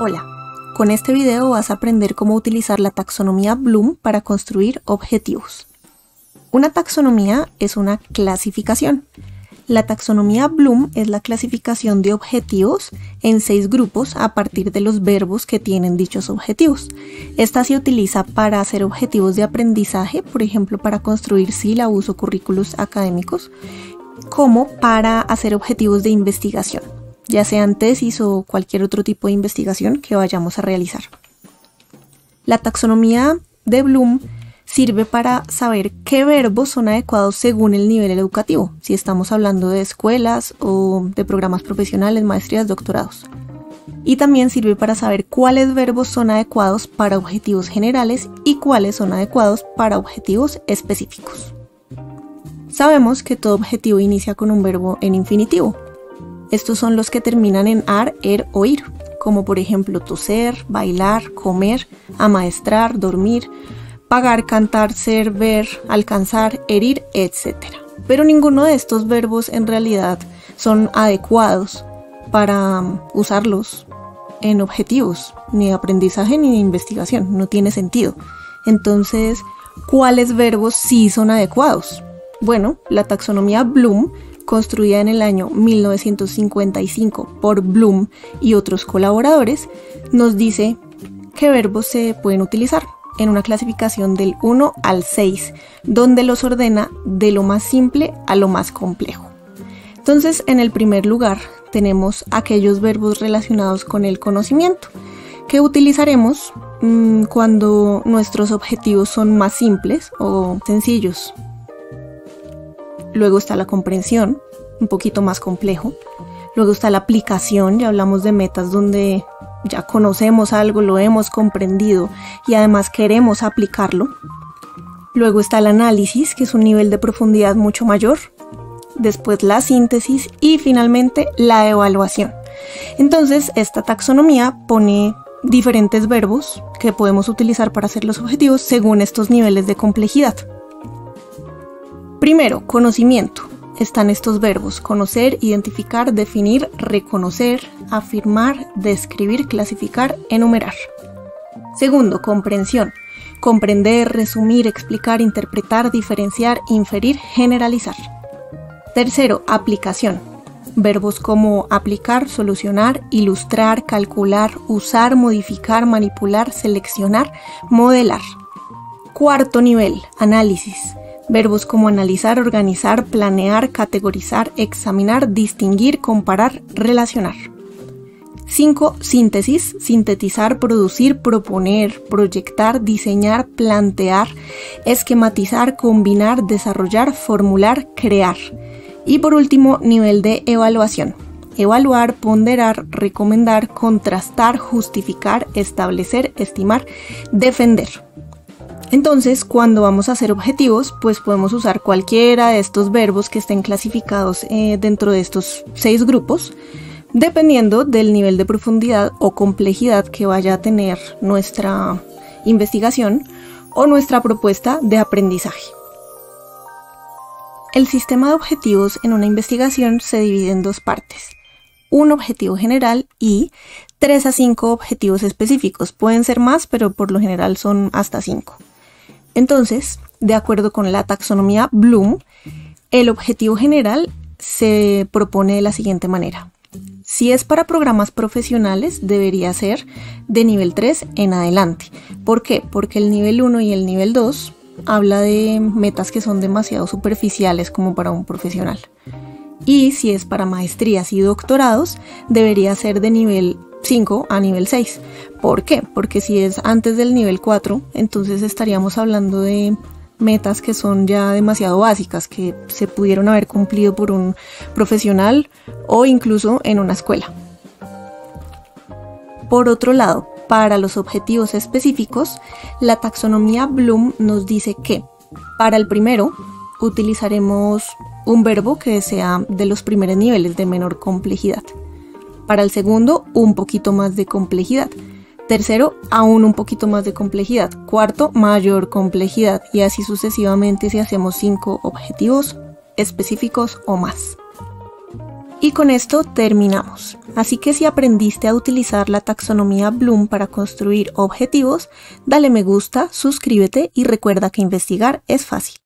Hola, con este video vas a aprender cómo utilizar la taxonomía Bloom para construir objetivos. Una taxonomía es una clasificación. La taxonomía Bloom es la clasificación de objetivos en seis grupos a partir de los verbos que tienen dichos objetivos. Esta se utiliza para hacer objetivos de aprendizaje, por ejemplo, para construir sílabus o currículos académicos, como para hacer objetivos de investigación ya sean tesis o cualquier otro tipo de investigación que vayamos a realizar. La taxonomía de Bloom sirve para saber qué verbos son adecuados según el nivel educativo, si estamos hablando de escuelas o de programas profesionales, maestrías, doctorados. Y también sirve para saber cuáles verbos son adecuados para objetivos generales y cuáles son adecuados para objetivos específicos. Sabemos que todo objetivo inicia con un verbo en infinitivo, estos son los que terminan en ar, er o ir, como por ejemplo toser, bailar, comer, amaestrar, dormir, pagar, cantar, ser, ver, alcanzar, herir, etc. Pero ninguno de estos verbos en realidad son adecuados para um, usarlos en objetivos, ni de aprendizaje ni de investigación, no tiene sentido. Entonces, ¿cuáles verbos sí son adecuados? Bueno, la taxonomía Bloom construida en el año 1955 por Bloom y otros colaboradores, nos dice qué verbos se pueden utilizar en una clasificación del 1 al 6, donde los ordena de lo más simple a lo más complejo. Entonces, en el primer lugar tenemos aquellos verbos relacionados con el conocimiento, que utilizaremos mm, cuando nuestros objetivos son más simples o sencillos. Luego está la comprensión, un poquito más complejo. Luego está la aplicación, ya hablamos de metas donde ya conocemos algo, lo hemos comprendido y además queremos aplicarlo. Luego está el análisis, que es un nivel de profundidad mucho mayor. Después la síntesis y finalmente la evaluación. Entonces, esta taxonomía pone diferentes verbos que podemos utilizar para hacer los objetivos según estos niveles de complejidad. Primero, conocimiento. Están estos verbos, conocer, identificar, definir, reconocer, afirmar, describir, clasificar, enumerar. Segundo, comprensión. Comprender, resumir, explicar, interpretar, diferenciar, inferir, generalizar. Tercero, aplicación. Verbos como aplicar, solucionar, ilustrar, calcular, usar, modificar, manipular, seleccionar, modelar. Cuarto nivel, análisis Verbos como analizar, organizar, planear, categorizar, examinar, distinguir, comparar, relacionar. 5. Síntesis, sintetizar, producir, proponer, proyectar, diseñar, plantear, esquematizar, combinar, desarrollar, formular, crear. Y por último, nivel de evaluación. Evaluar, ponderar, recomendar, contrastar, justificar, establecer, estimar, defender. Entonces, cuando vamos a hacer objetivos, pues podemos usar cualquiera de estos verbos que estén clasificados eh, dentro de estos seis grupos, dependiendo del nivel de profundidad o complejidad que vaya a tener nuestra investigación o nuestra propuesta de aprendizaje. El sistema de objetivos en una investigación se divide en dos partes. Un objetivo general y tres a cinco objetivos específicos. Pueden ser más, pero por lo general son hasta cinco. Entonces, de acuerdo con la taxonomía Bloom, el objetivo general se propone de la siguiente manera. Si es para programas profesionales, debería ser de nivel 3 en adelante. ¿Por qué? Porque el nivel 1 y el nivel 2 habla de metas que son demasiado superficiales como para un profesional. Y si es para maestrías y doctorados, debería ser de nivel 5 a nivel 6. ¿Por qué? Porque si es antes del nivel 4, entonces estaríamos hablando de metas que son ya demasiado básicas, que se pudieron haber cumplido por un profesional o incluso en una escuela. Por otro lado, para los objetivos específicos, la taxonomía Bloom nos dice que para el primero utilizaremos un verbo que sea de los primeros niveles de menor complejidad. Para el segundo, un poquito más de complejidad. Tercero, aún un poquito más de complejidad. Cuarto, mayor complejidad. Y así sucesivamente si hacemos cinco objetivos específicos o más. Y con esto terminamos. Así que si aprendiste a utilizar la taxonomía Bloom para construir objetivos, dale me gusta, suscríbete y recuerda que investigar es fácil.